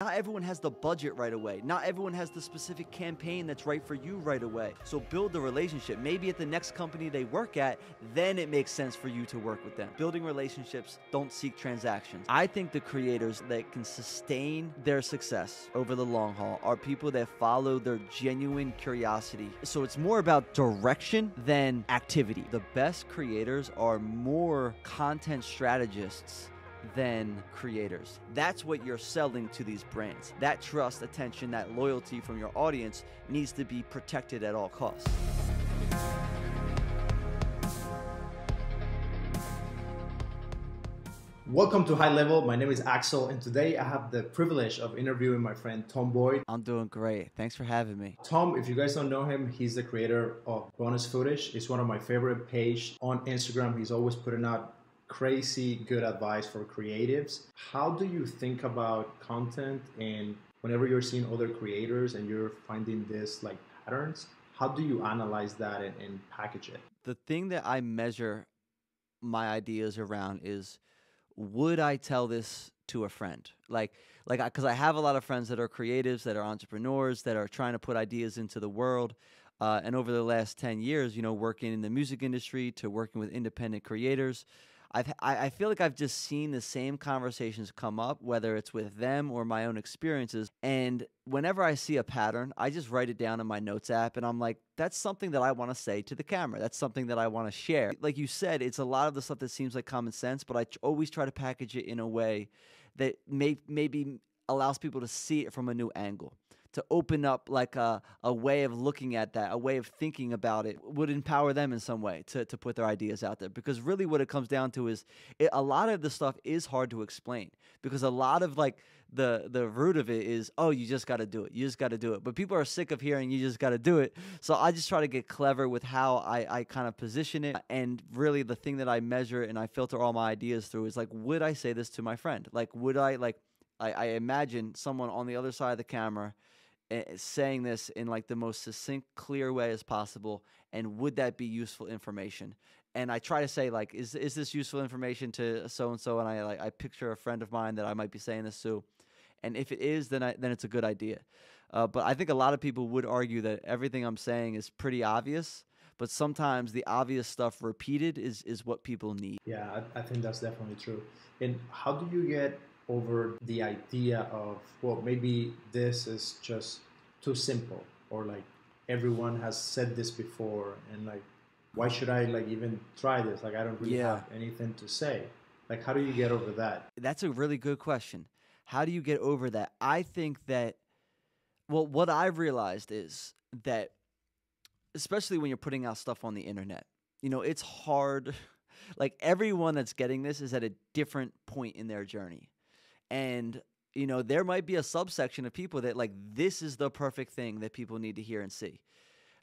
Not everyone has the budget right away. Not everyone has the specific campaign that's right for you right away. So build the relationship. Maybe at the next company they work at, then it makes sense for you to work with them. Building relationships, don't seek transactions. I think the creators that can sustain their success over the long haul are people that follow their genuine curiosity. So it's more about direction than activity. The best creators are more content strategists than creators. That's what you're selling to these brands. That trust, attention, that loyalty from your audience needs to be protected at all costs. Welcome to High Level. My name is Axel, and today I have the privilege of interviewing my friend Tom Boyd. I'm doing great. Thanks for having me. Tom, if you guys don't know him, he's the creator of Bonus Footage. It's one of my favorite page on Instagram. He's always putting out crazy good advice for creatives. How do you think about content and whenever you're seeing other creators and you're finding this like patterns, how do you analyze that and, and package it? The thing that I measure my ideas around is would I tell this to a friend? Like, like, because I have a lot of friends that are creatives, that are entrepreneurs, that are trying to put ideas into the world. Uh, and over the last 10 years, you know, working in the music industry to working with independent creators, I've I, I feel like I've just seen the same conversations come up, whether it's with them or my own experiences. And whenever I see a pattern, I just write it down in my notes app, and I'm like, that's something that I want to say to the camera. That's something that I want to share. Like you said, it's a lot of the stuff that seems like common sense, but I always try to package it in a way that may maybe allows people to see it from a new angle to open up like a, a way of looking at that, a way of thinking about it would empower them in some way to, to put their ideas out there. Because really what it comes down to is it, a lot of the stuff is hard to explain. Because a lot of like the the root of it is oh you just got to do it. You just got to do it. But people are sick of hearing you just got to do it. So i just try to get clever with how i i kind of position it. And really the thing that i measure and i filter all my ideas through is like would i say this to my friend? Like would i like I, I imagine someone on the other side of the camera saying this in like the most succinct, clear way as possible, and would that be useful information? And I try to say like, is is this useful information to so and so? And I like I picture a friend of mine that I might be saying this to, and if it is, then I, then it's a good idea. Uh, but I think a lot of people would argue that everything I'm saying is pretty obvious. But sometimes the obvious stuff repeated is is what people need. Yeah, I, I think that's definitely true. And how do you get over the idea of well maybe this is just too simple or like everyone has said this before and like why should i like even try this? Like i don't really yeah. have anything to say. Like how do you get over that? That's a really good question. How do you get over that? I think that well what i've realized is that especially when you're putting out stuff on the internet you know it's hard like everyone that's getting this is at a different point in their journey and you know there might be a subsection of people that like this is the perfect thing that people need to hear and see.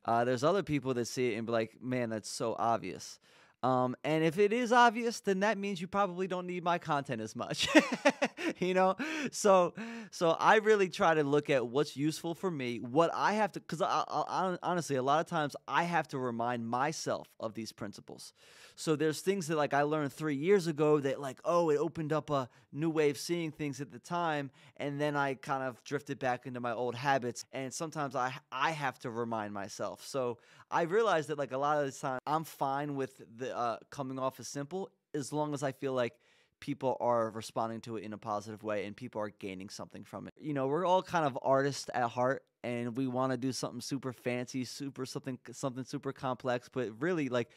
Uh, there's other people that see it and be like man that's so obvious um, and if it is obvious, then that means you probably don't need my content as much, you know. So, so I really try to look at what's useful for me, what I have to, because honestly, a lot of times I have to remind myself of these principles. So there's things that like I learned three years ago that like oh it opened up a new way of seeing things at the time, and then I kind of drifted back into my old habits, and sometimes I I have to remind myself. So I realized that like a lot of the time I'm fine with the uh, coming off as simple as long as I feel like people are responding to it in a positive way and people are gaining something from it. You know, we're all kind of artists at heart and we want to do something super fancy, super something something super complex, but really like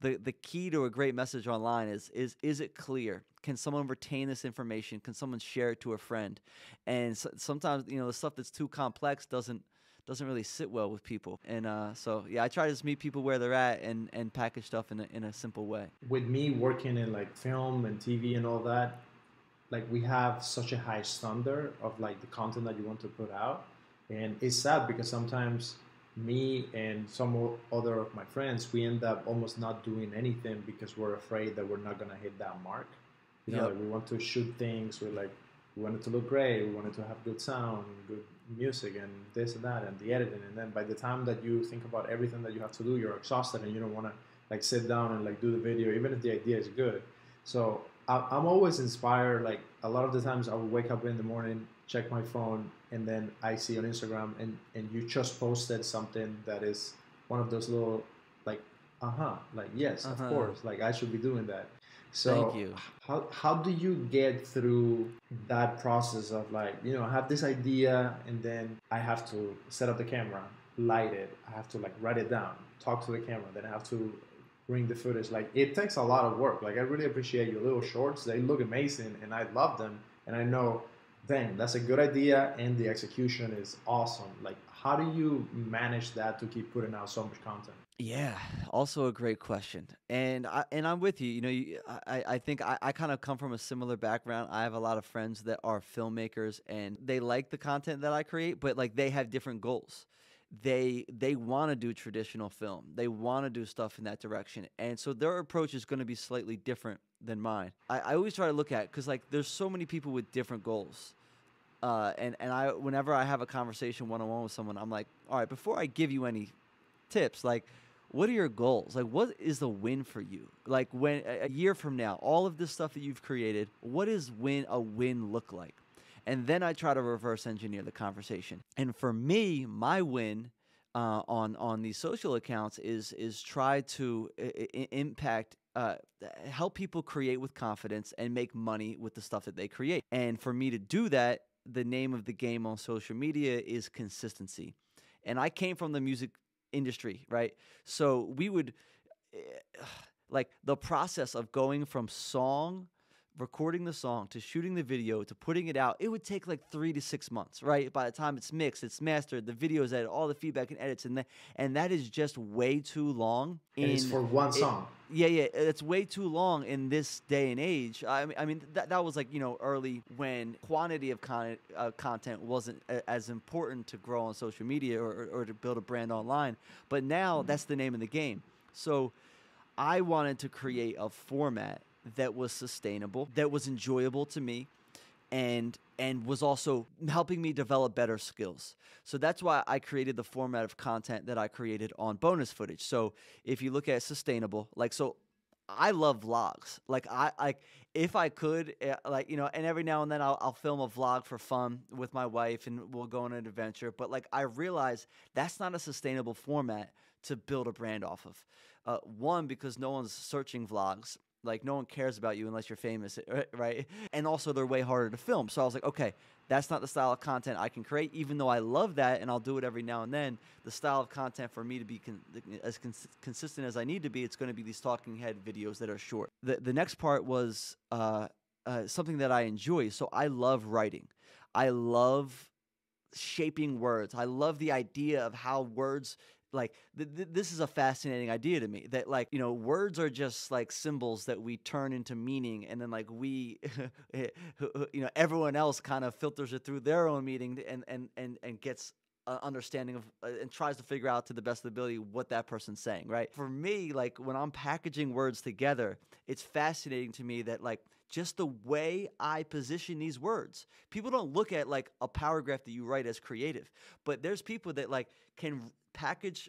the the key to a great message online is is is it clear? Can someone retain this information? Can someone share it to a friend? And so, sometimes you know the stuff that's too complex doesn't doesn't really sit well with people. And uh, so yeah, I try to just meet people where they're at and and package stuff in a, in a simple way. With me working in like film and TV and all that, like we have such a high standard of like the content that you want to put out, and it's sad because sometimes me and some other of my friends, we end up almost not doing anything because we're afraid that we're not gonna hit that mark. You know, yep. like we want to shoot things. We're like, we want it to look great. We want it to have good sound, good music, and this and that, and the editing. And then by the time that you think about everything that you have to do, you're exhausted and you don't want to like sit down and like do the video, even if the idea is good. So I'm always inspired. Like a lot of the times, I will wake up in the morning check my phone, and then I see on Instagram, and and you just posted something that is one of those little like, uh huh, like yes, Uh-huh. of course, like I should be doing that. So Thank you. how how do you get through that process of like you know I have this idea and then I have to set up the camera, light it, I have to like write it down, talk to the camera, then I have to bring the footage. Like it takes a lot of work. Like I really appreciate your little shorts. They look amazing and I love them. And I know, dang, that's a good idea and the execution is awesome. Like how do you manage that to keep putting out so much content? Yeah, also a great question, and I and I'm with you. You know, you, I I think I, I kind of come from a similar background. I have a lot of friends that are filmmakers, and they like the content that I create, but like they have different goals. They they want to do traditional film. They want to do stuff in that direction, and so their approach is going to be slightly different than mine. I, I always try to look at because like there's so many people with different goals. Uh, and and I whenever I have a conversation one on one with someone, I'm like, all right, before I give you any tips, like what are your goals? Like, what is the win for you? Like, when a year from now, all of this stuff that you've created, what does win a win look like? And then I try to reverse engineer the conversation. And for me, my win uh, on on these social accounts is is try to I- impact. Uh, help people create with confidence and make money with the stuff that they create. And for me to do that, the name of the game on social media is consistency. And I came from the music industry, right? So we would eh, like the process of going from song recording the song to shooting the video to putting it out it would take like three to six months right by the time it's mixed it's mastered the video is edited all the feedback and edits and that and that is just way too long And it's for one it- song. yeah, yeah, it's way too long in this day and age. I mean, I mean that, that was like you know early when quantity of con- uh, content wasn't a- as important to grow on social media or, or, or to build a brand online. But now that's the name of the game. So I wanted to create a format that was sustainable, that was enjoyable to me, and and was also helping me develop better skills. So that's why I created the format of content that I created on bonus footage. So if you look at sustainable, like so I love vlogs. Like I like if I could eh, like you know and every now and then I'll, I'll film a vlog for fun with my wife and we'll go on an adventure, but like I realize that's not a sustainable format to build a brand off of. Uh, one because no one's searching vlogs like no one cares about you unless you're famous, right? And also they're way harder to film. So I was like, okay, that's not the style of content I can create. Even though I love that and I'll do it every now and then, the style of content for me to be con- as cons- consistent as I need to be, it's going to be these talking head videos that are short. The the next part was uh, uh, something that I enjoy. So I love writing. I love shaping words. I love the idea of how words like th- th- this is a fascinating idea to me that like you know words are just like symbols that we turn into meaning and then like we eh, you know everyone else kind of filters it through their own meaning and and and and gets an understanding of uh, and tries to figure out to the best of the ability what that person's saying right for me like when i'm packaging words together it's fascinating to me that like just the way I position these words. People don't look at like a paragraph that you write as creative, but there's people that like can package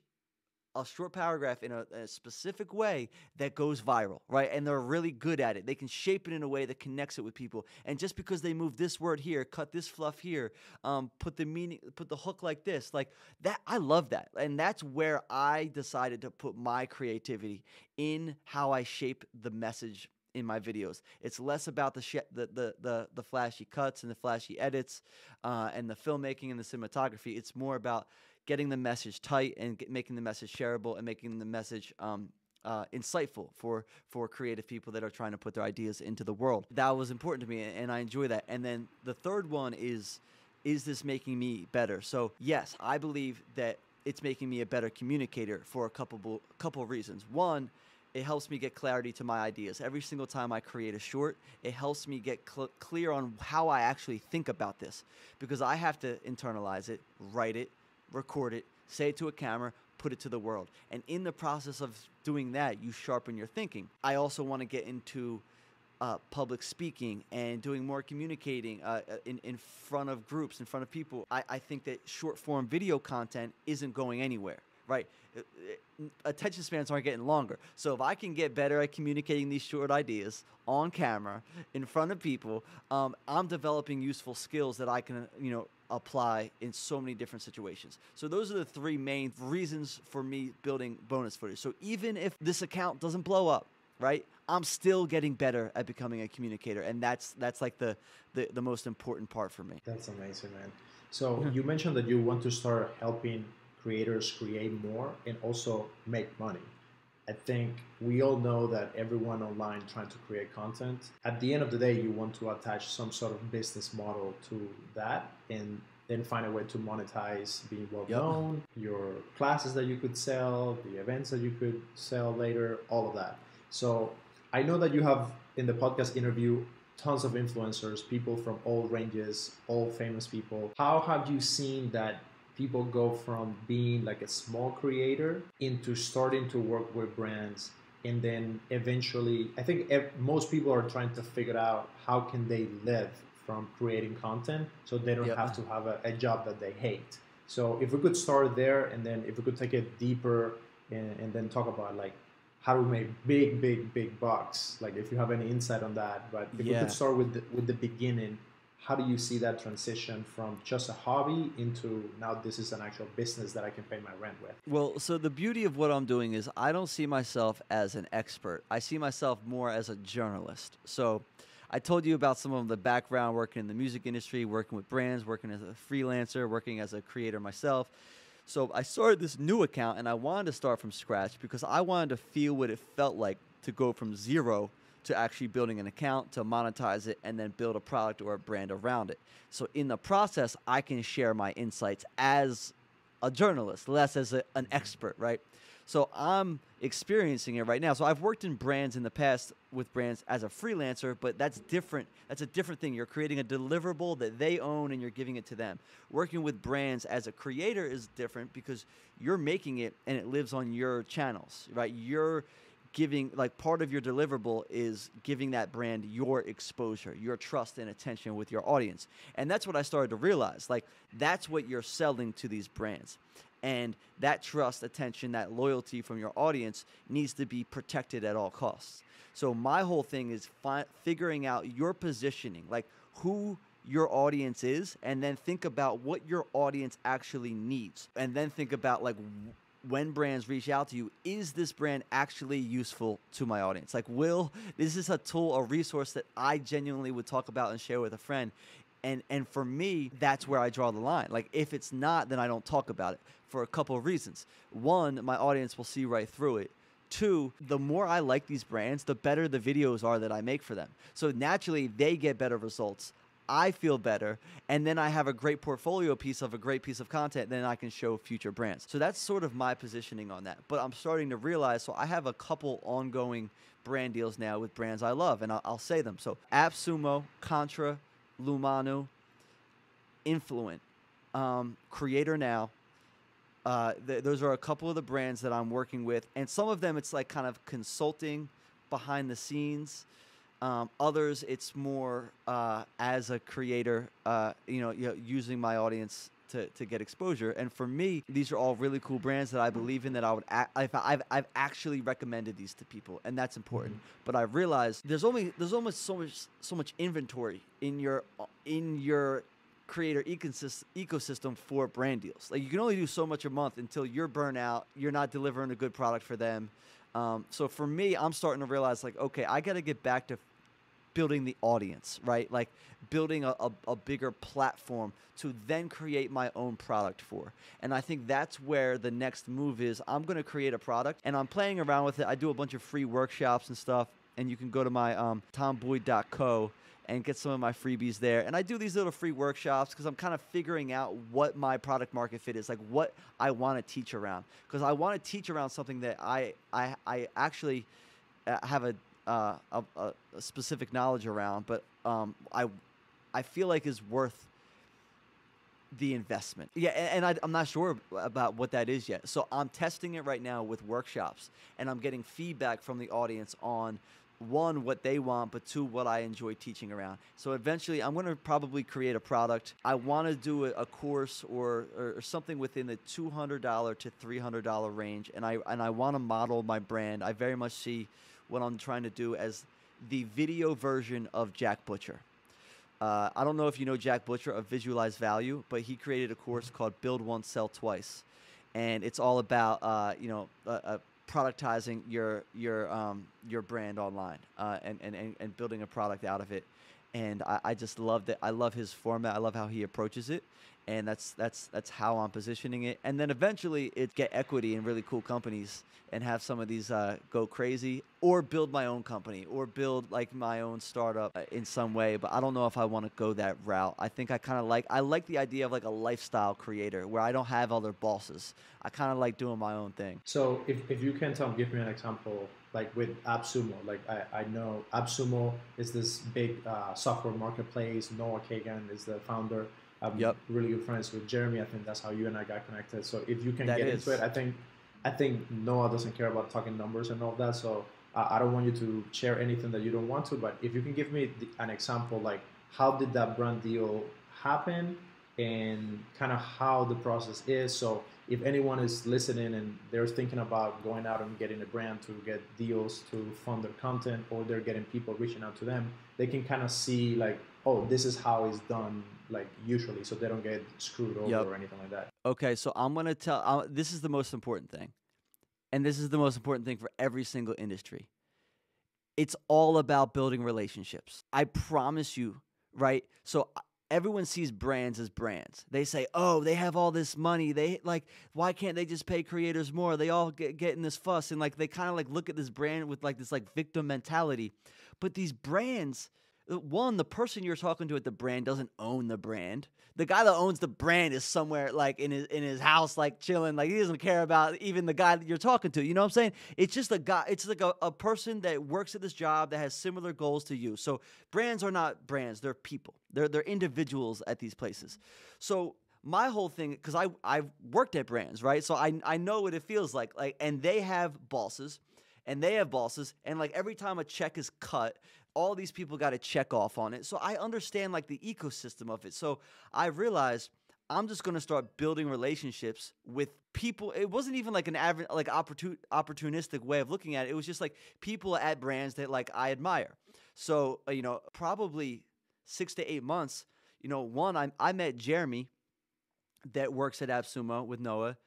a short paragraph in a, a, specific way that goes viral, right? And they're really good at it. They can shape it in a way that connects it with people. And just because they move this word here, cut this fluff here, um, put the meaning, put the hook like this, like that, I love that. And that's where I decided to put my creativity in how I shape the message in my videos. It's less about the, sh- the, the the the flashy cuts and the flashy edits uh, and the filmmaking and the cinematography. It's more about getting the message tight and get, making the message shareable and making the message um, uh, insightful for for creative people that are trying to put their ideas into the world. That was important to me, and I enjoy that. And then the third one is, is this making me better? So yes, I believe that it's making me a better communicator for a couple couple of reasons. One it helps me get clarity to my ideas. Every single time I create a short, it helps me get cl- clear on how I actually think about this because I have to internalize it, write it, record it, say it to a camera, put it to the world. And in the process of doing that, you sharpen your thinking. I also want to get into uh, public speaking and doing more communicating uh, in, in front of groups, in front of people. I, I think that short form video content isn't going anywhere right? Uh, uh, Attention spans aren't getting longer. So if I can get better at communicating these short ideas on camera in front of people, um, I'm developing useful skills that I can, you know, apply in so many different situations. So those are the three main reasons for me building bonus footage. So even if this account doesn't blow up, right? I'm still getting better at becoming a communicator, and that's that's like the the, the most important part for me. That's amazing, man. So you mentioned that you want to start helping creators create more and also make money. I think we all know that everyone online trying to create content, at the end of the day, you want to attach some sort of business model to that and then find a way to monetize being well known, yep. your classes that you could sell, the events that you could sell later, all of that. So I know that you have in the podcast interview tons of influencers, people from all ranges, all famous people. How have you seen that people go from being like a small creator into starting to work with brands and then eventually i think most people are trying to figure out how can they live from creating content so they don't yep. have to have a, a, job that they hate so if we could start there and then if we could take it deeper and, and then talk about like how to make big big big bucks like if you have any insight on that but if yeah. we could start with the, with the beginning how do you see that transition from just a hobby into now this is an actual business that I can pay my rent with? Well, so the beauty of what I'm doing is I don't see myself as an expert. I see myself more as a journalist. So I told you about some of the background working in the music industry, working with brands, working as a freelancer, working as a creator myself. So I started this new account and I wanted to start from scratch because I wanted to feel what it felt like to go from zero to actually building an account to monetize it and then build a product or a brand around it. So in the process, I can share my insights as a journalist, less as a, an mm-hmm. expert, right? So I'm experiencing it right now. So I've worked in brands in the past with brands as a freelancer, but that's different. That's a different thing. You're creating a deliverable that they own and you're giving it to them. Working with brands as a creator is different because you're making it and it lives on your channels, right? You're giving like part of your deliverable is giving that brand your exposure your trust and attention with your audience. And that's what i started to realize like that's what you're selling to these brands. And that trust attention that loyalty from your audience needs to be protected at all costs. So my whole thing is fi- figuring out your positioning like who your audience is and then think about what your audience actually needs. And then think about like when brands reach out to you, is this brand actually useful to my audience? Like, will this is a tool, a resource that I genuinely would talk about and share with a friend? And and for me, that's where I draw the line. Like, if it's not, then I don't talk about it for a couple of reasons. One, my audience will see right through it. Two, the more I like these brands, the better the videos are that I make for them. So naturally, they get better results. I feel better, and then I have a great portfolio piece of a great piece of content, then I can show future brands. So that's sort of my positioning on that. But I'm starting to realize, so I have a couple ongoing brand deals now with brands I love, and I'll, I'll say them. So AppSumo, Contra, Lumanu, Influent, um, Creator Now. Uh, th- those are a couple of the brands that I'm working with, and some of them it's like kind of consulting behind the scenes. Um, others, it's more uh, as a creator, uh, you, know, you know, using my audience to, to get exposure. And for me, these are all really cool brands that I believe in that I would, I've, I've, I've actually recommended these to people, and that's important. Mm-hmm. But I realized there's only there's almost so much so much inventory in your in your creator ecosystem for brand deals. Like you can only do so much a month until you're burnt out, you're not delivering a good product for them. Um, so for me, I'm starting to realize like, okay, I got to get back to building the audience, right? Like building a, a, a, bigger platform to then create my own product for. And I think that's where the next move is. I'm going to create a product and I'm playing around with it. I do a bunch of free workshops and stuff. And you can go to my um, and get some of my freebies there. And I do these little free workshops because I'm kind of figuring out what my product market fit is, like what I want to teach around. Because I want to teach around something that I I, I actually uh, have a, uh, a, a, specific knowledge around, but um, I I feel like is worth the investment. Yeah, and, I, I'm not sure about what that is yet. So I'm testing it right now with workshops, and I'm getting feedback from the audience on one what they want but two what i enjoy teaching around. So eventually i'm going to probably create a product. I want to do a, a course or, or something within the $200 to $300 range and i and i want to model my brand. I very much see what i'm trying to do as the video version of jack butcher. Uh, i don't know if you know jack butcher of visualize value but he created a course called build once sell twice. And it's all about uh, you know uh, productizing your your um, your brand online uh, and, and and building a product out of it. And I, I just love that. I love his format. I love how he approaches it, and that's that's that's how I'm positioning it. And then eventually, it get equity in really cool companies and have some of these uh, go crazy, or build my own company, or build like my own startup uh, in some way. But I don't know if I want to go that route. I think I kind of like I like the idea of like a lifestyle creator where I don't have other bosses. I kind of like doing my own thing. So if, if you can tell, give me an example like with AppSumo. Like I, I know AppSumo is this big uh, software marketplace. Noah Kagan is the founder. I'm yep. really good friends with Jeremy. I think that's how you and I got connected. So if you can that get is. into it, I think I think Noah doesn't care about talking numbers and all that. So uh, I don't want you to share anything that you don't want to. But if you can give me the, an example, like how did that brand deal happen, and kind of how the process is. So if anyone is listening and they're thinking about going out and getting a brand to get deals to fund their content, or they're getting people reaching out to them, they can kind of see like, oh, this is how it's done like usually so they don't get screwed over Yep. or anything like that Okay, so I'm gonna tell. Uh, this is the most important thing, and this is the most important thing for every single industry. It's all about building relationships. I promise you, right? So everyone sees brands as brands. They say, "Oh, they have all this money. They like, why can't they just pay creators more? They all get, get in this fuss and like they kind of like look at this brand with like this like victim mentality." But these brands, Uh, one, the person you're talking to at the brand doesn't own the brand. The guy that owns the brand is somewhere like in his in his house, like chilling. Like he doesn't care about even the guy that you're talking to. You know what I'm saying? It's just a guy. It's like a, a person that works at this job that has similar goals to you. So brands are not brands; they're people. They're they're individuals at these places. So my whole thing, because I I've worked at brands, right? So I I know what it feels like. Like, and they have bosses and they have bosses and like every time a check is cut all these people got to check off on it. So i understand like the ecosystem of it. So i realized i'm just going to start building relationships with people. It wasn't even like an average like opportun- opportunistic way of looking at it. It was just like people at brands that like i admire. So uh, you know probably six to eight months you know one i, I met jeremy that works at AppSumo with noah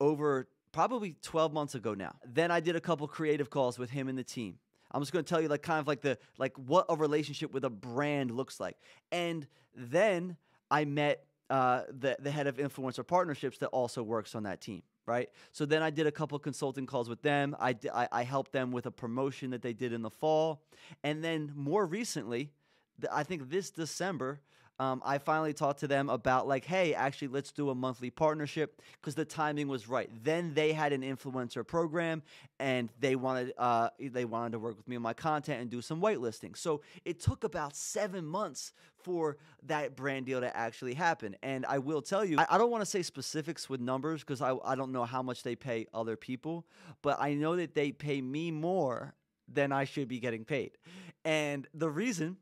over probably 12 months ago now. Then I did a couple creative calls with him and the team. I'm just going to tell you like kind of like the like what a relationship with a brand looks like. And then I met uh, the the head of influencer partnerships that also works on that team. Right. So then I did a couple consulting calls with them. I, I, I helped them with a promotion that they did in the fall. And then more recently, I think this December, um, I finally talked to them about like, hey, actually, let's do a monthly partnership because the timing was right. Then they had an influencer program, and they wanted uh, they wanted to work with me on my content and do some whitelisting. So it took about seven months for that brand deal to actually happen. And I will tell you, I, I don't want to say specifics with numbers because I, I don't know how much they pay other people, but I know that they pay me more than I should be getting paid. And the reason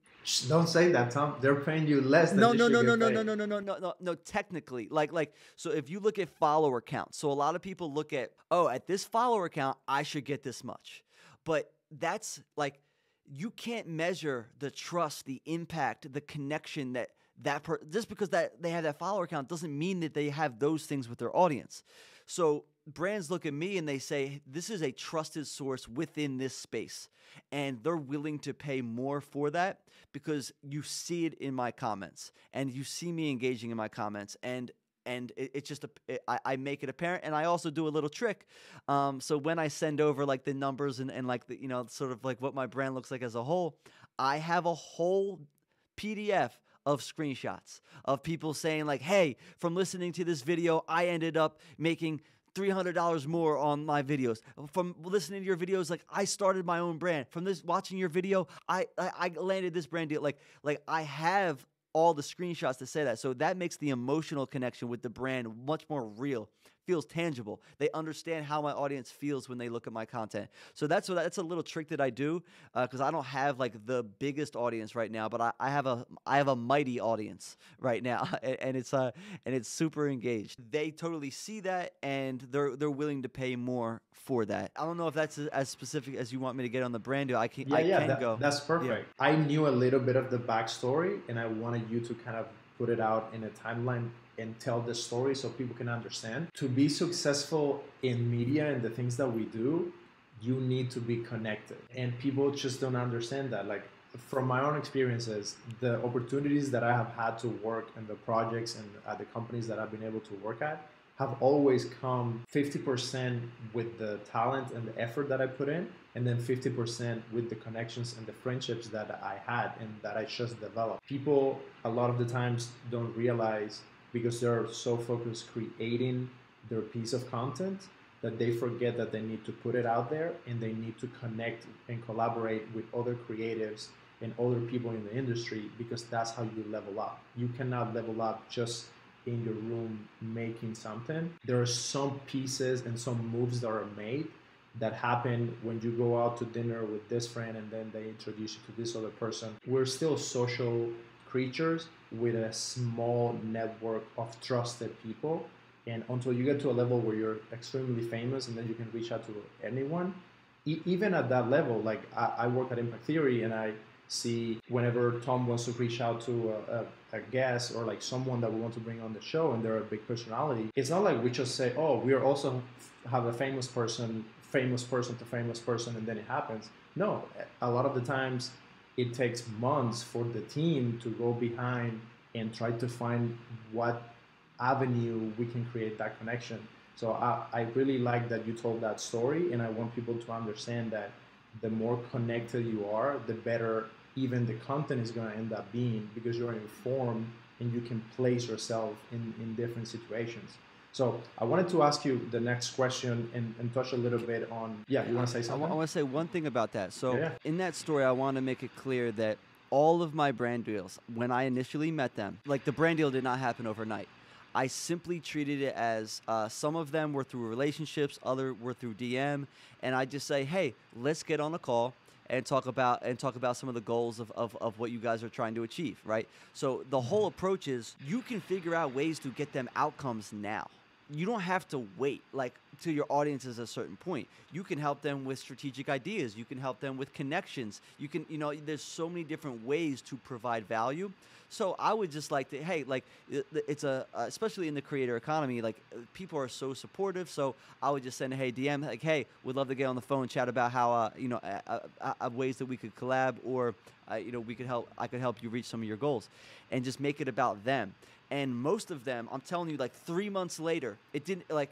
don't say that tom they're paying you less than no, no, no, no, no, no, no, no, no, no, no, no. Technically, like, like, so if you look at follower count, so a lot of people look at, oh, at this follower count, I should get this much, but that's like, you can't measure the trust, the impact, the connection that that per- just because that they have that follower count doesn't mean that they have those things with their audience. So brands look at me and they say, this is a trusted source within this space. And they're willing to pay more for that because you see it in my comments and you see me engaging in my comments. And and it, it's just a, it, I, I make it apparent and i also do a little trick um, so when i send over like the numbers and, and like the you know sort of like what my brand looks like as a whole i have a whole pdf of screenshots of people saying like hey from listening to this video i ended up making $300 more on my videos. From listening to your videos like i started my own brand. From this watching your video i i, I landed this brand deal. Like like i have all the screenshots to say that. So that makes the emotional connection with the brand much more real feels tangible. They understand how my audience feels when they look at my content. So that's what that's a little trick that I do because uh, I don't have like the biggest audience right now, but I, I have a I have a mighty audience right now, and, and it's uh and it's super engaged. They totally see that and they're they're willing to pay more for that. I don't know if that's as specific as you want me to get on the brand deal. I can yeah I yeah can that, go. that's perfect. I knew a little bit of the backstory, and I wanted you to kind of put it out in a timeline and tell the story so people can understand. To be successful in media and the things that we do, you need to be connected. And people just don't understand that. Like from my own experiences, the opportunities that I have had to work and the projects and at the companies that I've been able to work at have always come 50% with the talent and the effort that I put in, and then 50% with the connections and the friendships that I had and that I just developed. People, a lot of the times, don't realize because they're so focused creating their piece of content that they forget that they need to put it out there and they need to connect and collaborate with other creatives and other people in the industry because that's how you level up. You cannot level up just in your room making something. There are some pieces and some moves that are made that happen when you go out to dinner with this friend and then they introduce you to this other person. We're still social creatures with a small network of trusted people. And until you get to a level where you're extremely famous and then you can reach out to anyone, e- even at that level, like I, I work at Impact Theory and I see whenever Tom wants to reach out to a, a, a, guest or like someone that we want to bring on the show and they're a big personality, it's not like we just say, oh, we are also have a famous person, famous person to famous person, and then it happens. No, a lot of the times it takes months for the team to go behind and try to find what avenue we can create that connection. So I, I really like that you told that story, and I want people to understand that the more connected you are, the better even the content is going to end up being because you're informed and you can place yourself in, in different situations. So I wanted to ask you the next question and, and touch a little bit on. Yeah, you want to say something? I, want to say one thing about that. So yeah. in that story, I want to make it clear that all of my brand deals, when I initially met them, like the brand deal did not happen overnight. I simply treated it as uh, some of them were through relationships, other were through DM, and I just say, hey, let's get on a call and talk about and talk about some of the goals of, of, of what you guys are trying to achieve, right? So the whole approach is you can figure out ways to get them outcomes now you don't have to wait like to your audiences a certain point. You can help them with strategic ideas. You can help them with connections. You can you know there's so many different ways to provide value. So i would just like to hey like it's a especially in the creator economy like uh, people are so supportive. So i would just send a hey dm like hey would love to get on the phone chat about how uh, you know uh, uh, ways that we could collab or uh, you know we could help i could help you reach some of your goals and just make it about them and most of them i'm telling you like three months later it didn't like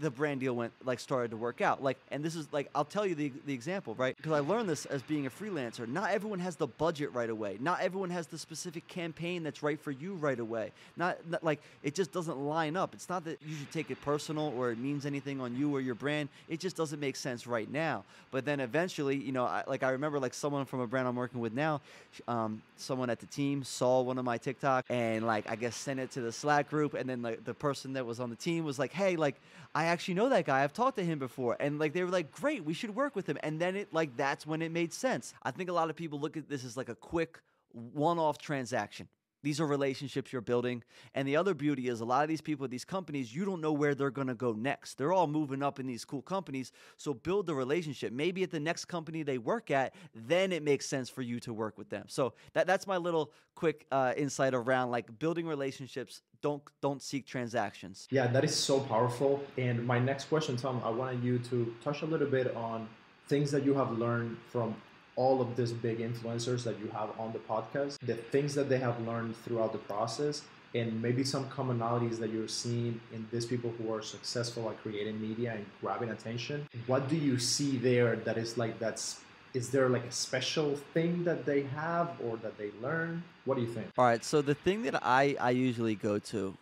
the brand deal went like started to work out. Like and this is like i'll tell you the, the example right? Because i learned this as being a freelancer. Not everyone has the budget right away. Not everyone has the specific campaign that's right for you right away. Not, not like it just doesn't line up. It's not that you should take it personal or it means anything on you or your brand. It just doesn't make sense right now. But then eventually you know I, like i remember like someone from a brand i'm working with now um, someone at the team saw one of my tiktok and like i guess sent it to the slack group. And then like the person that was on the team was like hey like I actually know that guy. I've talked to him before. And like they were like, great, we should work with him. And then it like that's when it made sense. I think a lot of people look at this as like a quick one-off transaction. These are relationships you're building. And the other beauty is a lot of these people, these companies, you don't know where they're going to go next. They're all moving up in these cool companies. So build the relationship. Maybe at the next company they work at, then it makes sense for you to work with them. So that, that's my little quick uh, insight around like building relationships. Don't don't seek transactions. Yeah, that is so powerful. And my next question, Tom, I wanted you to touch a little bit on things that you have learned from all of these big influencers that you have on the podcast, the things that they have learned throughout the process, and maybe some commonalities that you're seeing in these people who are successful at creating media and grabbing attention. What do you see there that is like that's is there like a special thing that they have or that they learn? What do you think? All right, so the thing that I I usually go to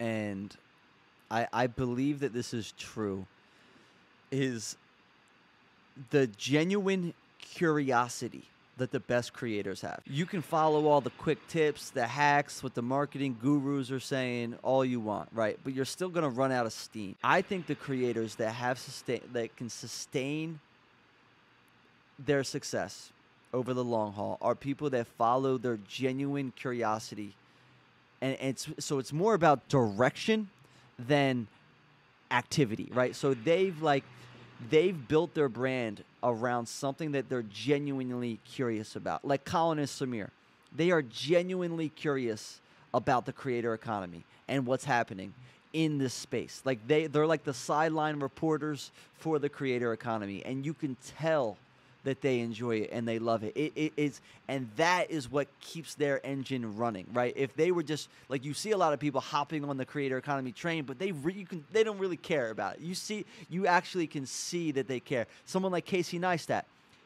and I I believe that this is true is the genuine curiosity that the best creators have. You can follow all the quick tips, the hacks, what the marketing gurus are saying, all you want, right? But you're still going to run out of steam. I think the creators that have sustain that can sustain their success over the long haul are people that follow their genuine curiosity. And it's so it's more about direction than activity, right? So they've like they've built their brand around something that they're genuinely curious about. Like Colin and Samir, they are genuinely curious about the creator economy and what's happening in this space. Like they they're like the sideline reporters for the creator economy and you can tell that they enjoy it and they love it. It, it is, and that is what keeps their engine running, right? If they were just like you see a lot of people hopping on the creator economy train, but they re, can they don't really care about it. You see, you actually can see that they care. Someone like Casey Neistat.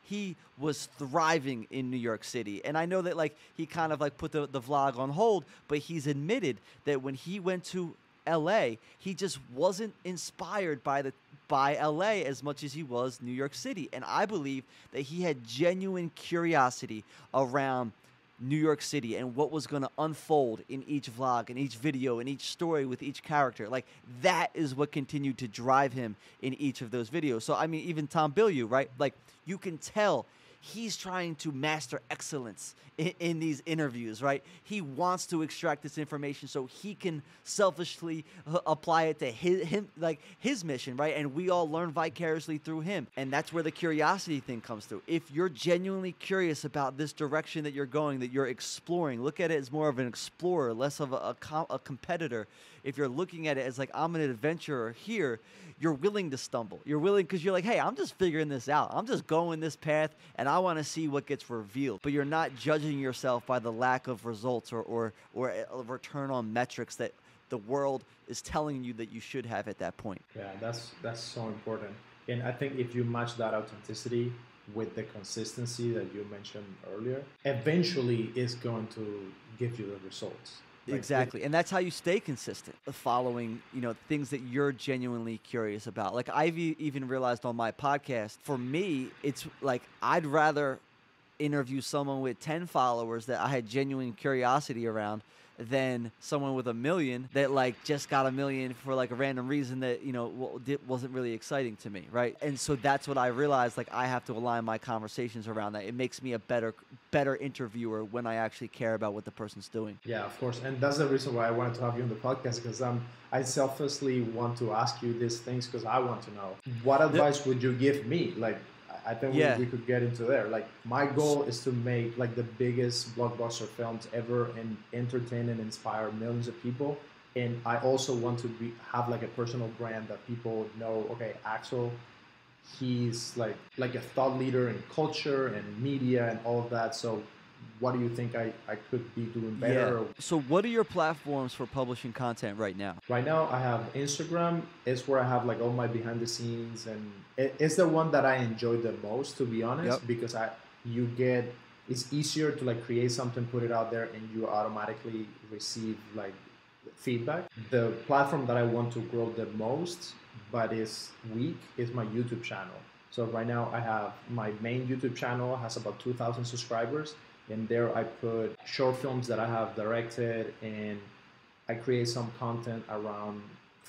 He was thriving in New York City. And I know that like he kind of like put the, the vlog on hold, but he's admitted that when he went to LA, he just wasn't inspired by the by LA as much as he was New York City. And I believe that he had genuine curiosity around New York City and what was going to unfold in each vlog, in each video, in each story with each character. Like that is what continued to drive him in each of those videos. So I mean, even Tom Bilyeu, right? Like you can tell he's trying to master excellence in, in, these interviews, right? He wants to extract this information so he can selfishly uh, apply it to his him like his mission, right? And we all learn vicariously through him. And that's where the curiosity thing comes through. If you're genuinely curious about this direction that you're going, that you're exploring, look at it as more of an explorer, less of a, a, com- a competitor. If you're looking at it as like I'm an adventurer here, you're willing to stumble. You're willing because you're like, hey, I'm just figuring this out. I'm just going this path, and I want to see what gets revealed. But you're not judging yourself by the lack of results or or or uh, a return on metrics that the world is telling you that you should have at that point. Yeah, that's that's so important. And I think if you match that authenticity with the consistency that you mentioned earlier, eventually it's going to give you the results. Exactly, and that's how you stay consistent, following you know things that you're genuinely curious about. Like I've even realized on my podcast, for me, it's like I'd rather interview someone with ten followers that I had genuine curiosity around than someone with a million that like just got a million for like a random reason that you know wasn't really exciting to me right? And so that's what i realized like i have to align my conversations around that. It makes me a better better interviewer when i actually care about what the person's doing. Yeah of course. And that's the reason why i wanted to have you on the podcast because um, i selflessly want to ask you these things because i want to know. What advice would you give me? Like I think yeah. we, we, could get into there. Like my goal is to make like the biggest blockbuster films ever and entertain and inspire millions of people. And I also want to be have like a personal brand that people know. Okay, Axel, he's like like a thought leader in culture and media and all of that. So what do you think I, I could be doing better? Yeah. So what are your platforms for publishing content right now? Right now I have Instagram. It's where I have like all my behind the scenes and it, it's the one that I enjoy the most to be honest yep. because I you get it's easier to like create something, put it out there and you automatically receive like feedback. Mm-hmm. The platform that I want to grow the most but is weak is my YouTube channel. So right now I have my main YouTube channel has about 2,000 subscribers and there I put short films that I have directed and I create some content around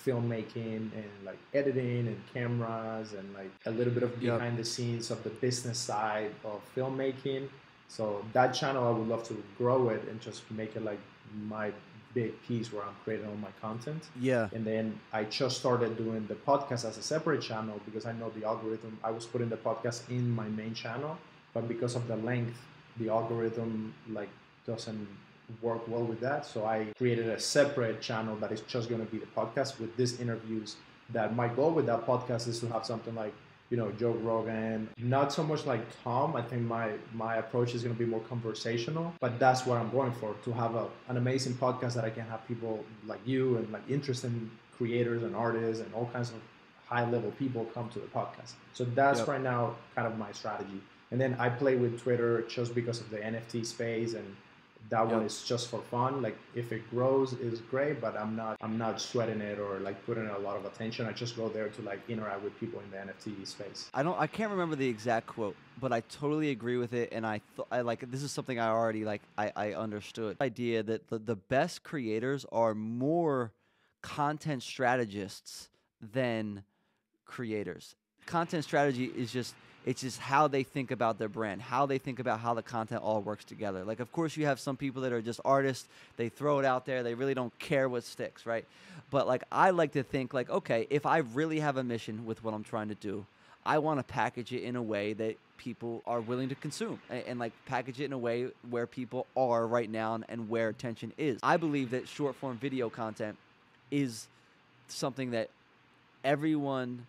filmmaking and like editing and cameras and like a little bit of behind yep. the scenes of the business side of filmmaking. So that channel I would love to grow it and just make it like my big piece where I'm creating all my content. Yeah. And then I just started doing the podcast as a separate channel because I know the algorithm I was putting the podcast in my main channel, but because of the length the algorithm like doesn't work well with that. So I created a separate channel that is just going to be the podcast with these interviews. That my goal with that podcast is to have something like you know Joe Rogan, not so much like Tom. I think my my approach is going to be more conversational, but that's what I'm going for to have a, an amazing podcast that I can have people like you and like interesting creators and artists and all kinds of high level people come to the podcast. So that's yep. right now kind of my strategy. And then I play with Twitter just because of the NFT space and that one is just for fun. Like if it grows, is great, but I'm not I'm not sweating it or like putting a lot of attention. I just go there to like interact with people in the NFT space. I don't. I can't remember the exact quote, but I totally agree with it. And I, th- I like this is something I already like. I, I understood idea that the, the best creators are more content strategists than creators. Content strategy is just it's just how they think about their brand, how they think about how the content all works together. Like, of course, you have some people that are just artists. They throw it out there. They really don't care what sticks, right? But like, I like to think like, okay, if I really have a mission with what I'm trying to do, I want to package it in a way that people are willing to consume and, and, like package it in a way where people are right now and, and where attention is. I believe that short form video content is something that everyone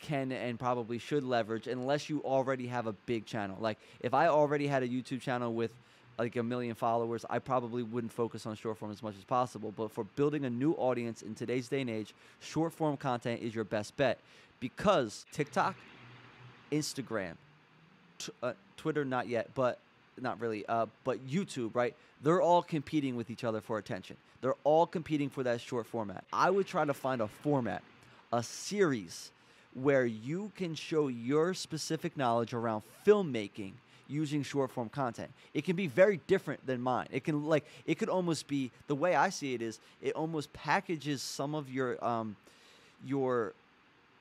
can and probably should leverage unless you already have a big channel. Like if I already had a YouTube channel with like a million followers, I probably wouldn't focus on short form as much as possible. But for building a new audience in today's day and age, short form content is your best bet because TikTok, Instagram, t- uh, Twitter, not yet, but not really, uh, but YouTube, right? They're all competing with each other for attention. They're all competing for that short format. I would try to find a format, a series where you can show your specific knowledge around filmmaking using short form content. It can be very different than mine. It can like it could almost be the way I see it is it almost packages some of your um your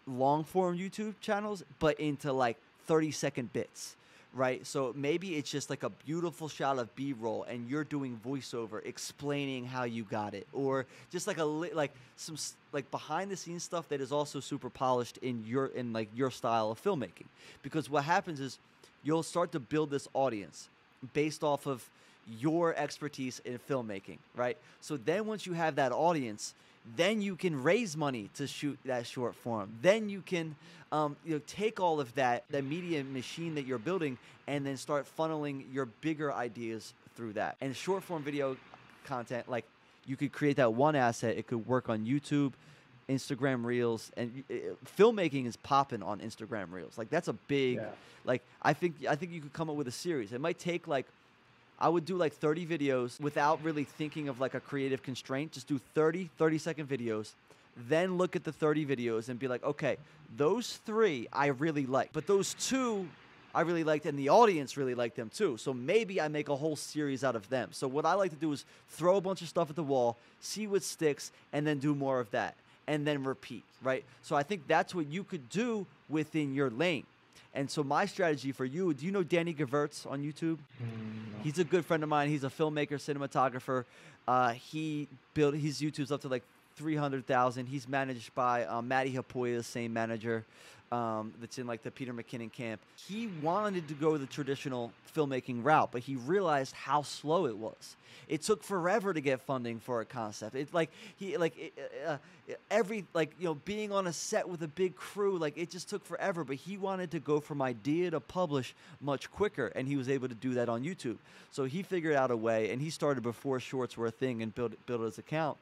long form YouTube channels but into like 30 second bits. Right, so maybe it's just like a beautiful shot of B-roll, and you're doing voiceover explaining how you got it, or just like a li- like some like behind the scenes stuff that is also super polished in your in like your style of filmmaking. Because what happens is you'll start to build this audience based off of your expertise in filmmaking, right? So then once you have that audience, then you can raise money to shoot that short form. Then you can um, you know take all of that that media machine that you're building and then start funneling your bigger ideas through that. And short form video content like you could create that one asset. It could work on YouTube, Instagram Reels, and uh, filmmaking is popping on Instagram Reels. Like that's a big Yeah. like I think I think you could come up with a series. It might take like I would do like 30 videos without really thinking of like a creative constraint. Just do 30 30 second videos. Then look at the 30 videos and be like, okay, those three I really like, but those two I really liked, and the audience really liked them too. So maybe I make a whole series out of them. So what I like to do is throw a bunch of stuff at the wall, see what sticks, and then do more of that, and then repeat, right? So I think that's what you could do within your lane. And so my strategy for you, do you know Danny Gevirtz on YouTube? Mm, no. He's a good friend of mine. He's a filmmaker, cinematographer. Uh, he built his YouTube's up to like three hundred thousand. He's managed by um, Matty Hapoya, the same manager. Um, that's in like the Peter McKinnon camp. He wanted to go the traditional filmmaking route, but he realized how slow it was. It took forever to get funding for a concept. It's like he like it, uh, uh, every like you know being on a set with a big crew like it just took forever. But he wanted to go from idea to publish much quicker, and he was able to do that on YouTube. So he figured out a way, and he started before shorts were a thing and built built his account.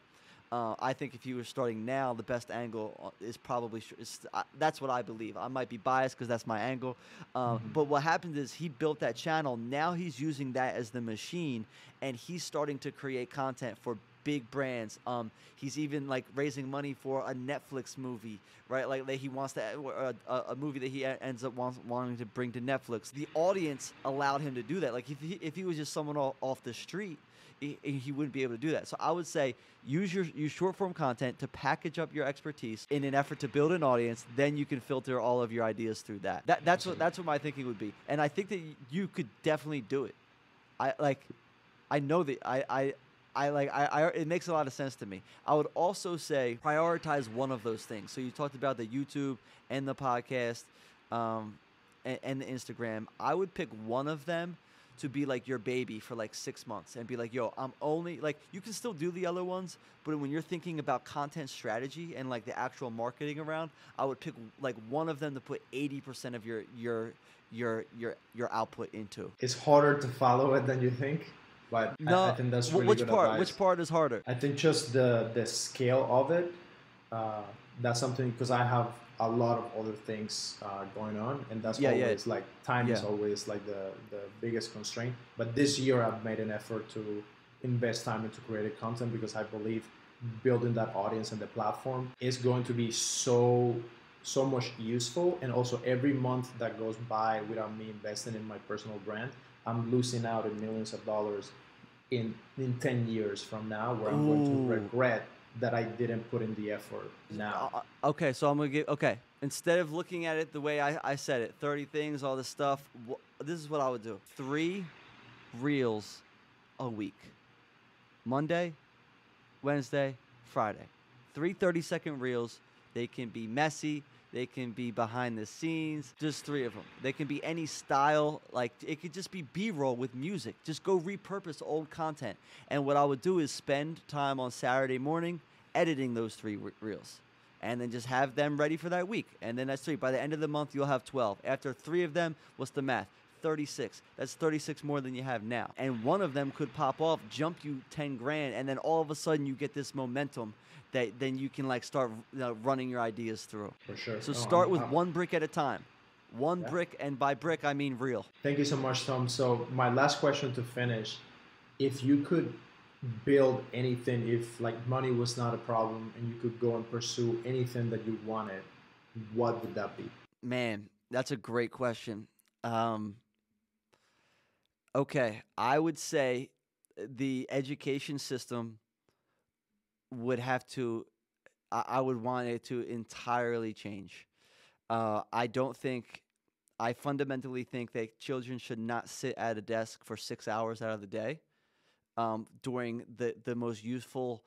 Uh, I think if he was starting now, the best angle uh, is probably is, uh, that's what I believe. I might be biased because that's my angle, uh, Mhm. but what happened is he built that channel. Now he's using that as the machine, and he's starting to create content for big brands. Um, he's even like raising money for a Netflix movie, right? Like, like he wants to uh, a, a movie that he ends up wants, wanting to bring to Netflix. The audience allowed him to do that. Like if he, if he was just someone off, off the street, he, he wouldn't be able to do that. So I would say use your use short form content to package up your expertise in an effort to build an audience. Then you can filter all of your ideas through that. That that's what that's what my thinking would be. And I think that you could definitely do it. I like, I know that I I. I like I, I it makes a lot of sense to me. I would also say prioritize one of those things. So you talked about the YouTube and the podcast um, and, and the Instagram. I would pick one of them to be like your baby for like six months and be like, yo, I'm only like you can still do the other ones, but when you're thinking about content strategy and like the actual marketing around, I would pick like one of them to put 80% of your your your your your output into. It's harder to follow it than you think, but No, I, think that's really which part? advice. Which part is harder? I think just the the scale of it. uh, that's something because I have a lot of other things uh, going on, and that's Yeah, yeah. always like time is always like the the biggest constraint. But this year, I've made an effort to invest time into creative content because I believe building that audience and the platform is going to be so so much useful and also every month that goes by without me investing in my personal brand i'm losing out in millions of dollars in in 10 years from now where i'm going to regret that i didn't put in the effort now Uh, uh, okay, so I'm gonna give. Okay, instead of looking at it the way I, I said it, 30 things, all this stuff. this is what I would do: three reels a week. Monday, Wednesday, Friday. Three 30 second reels. They can be messy. They can be behind the scenes. Just three of them. They can be any style. Like it could just be B-roll with music. Just go repurpose old content. And what I would do is spend time on Saturday morning editing those three re- reels and then just have them ready for that week. And then that's three. By the end of the month, you'll have 12. After three of them, what's the math? 36. That's 36 more than you have now. And one of them could pop off, jump you 10 grand, and then all of a sudden you get this momentum that then you can like start running your ideas through. for sure So No, start with one brick at a time. One Yeah. brick, and by brick I mean reel. Thank you so much, Tom. So my last question to finish: If you could build anything, if like money was not a problem, and you could go and pursue anything that you wanted, what would that be? Man, that's a great question. Um, okay, I would say uh, the education system would have to, I, would want it to entirely change. Uh, I don't think, I fundamentally think that children should not sit at a desk for six hours out of the day um, during the, the most useful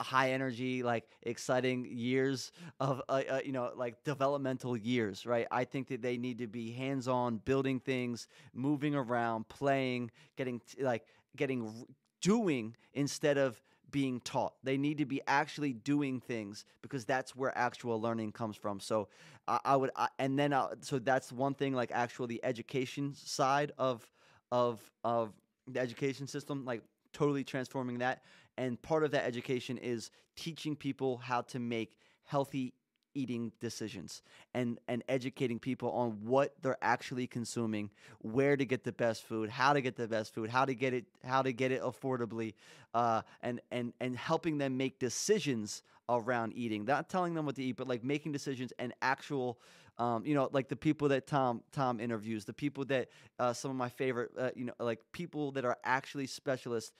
high energy like exciting years of uh, uh, you know like developmental years right? I think that they need to be hands on building things moving around playing getting t- like getting doing instead of being taught. They need to be actually doing things because that's where actual learning comes from. So i, I would I, and then i so that's one thing like actual the education side of of of the education system like totally transforming that and part of that education is teaching people how to make healthy eating decisions and and educating people on what they're actually consuming where to get the best food how to get the best food how to get it how to get it affordably uh, and and and helping them make decisions around eating. Not telling them what to eat but like making decisions and actual um, you know, like the people that Tom Tom interviews, the people that uh, some of my favorite, uh, you know, like people that are actually specialists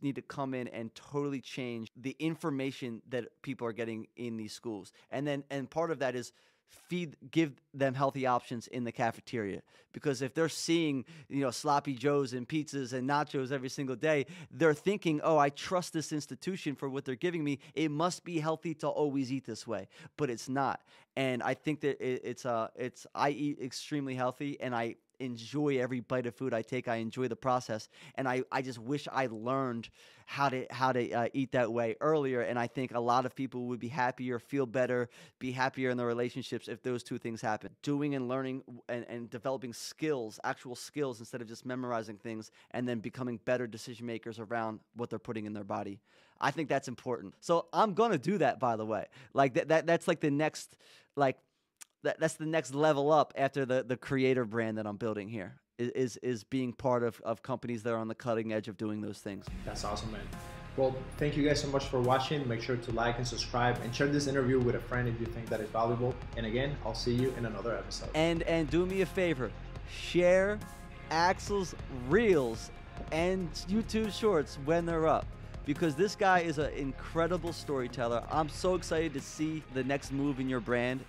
need to come in and totally change the information that people are getting in these schools, and then and part of that is feed give them healthy options in the cafeteria. Because if they're seeing you know sloppy joes and pizzas and nachos every single day they're thinking oh i trust this institution for what they're giving me. It must be healthy to always eat this way. But it's not. And i think that it, it's uh it's i eat extremely healthy and i enjoy every bite of food i take. I enjoy the process and i i just wish i learned how to how to uh, eat that way earlier and i think a lot of people would be happier feel better be happier in their relationships if those two things happen doing and learning and, and developing skills actual skills instead of just memorizing things and then becoming better decision makers around what they're putting in their body. I think that's important. So i'm gonna do that by the way. Like that, that that's like the next like that, that's the next level up after the the creator brand that i'm building here is is being part of, of companies that are on the cutting edge of doing those things That's awesome, man. Well, thank you guys so much for watching. Make sure to like and subscribe and share this interview with a friend if you think that is valuable. And again, I'll see you in another episode. And and do me a favor, share Axel's reels and YouTube shorts when they're up. Because this guy is an incredible storyteller. I'm so excited to see the next move in your brand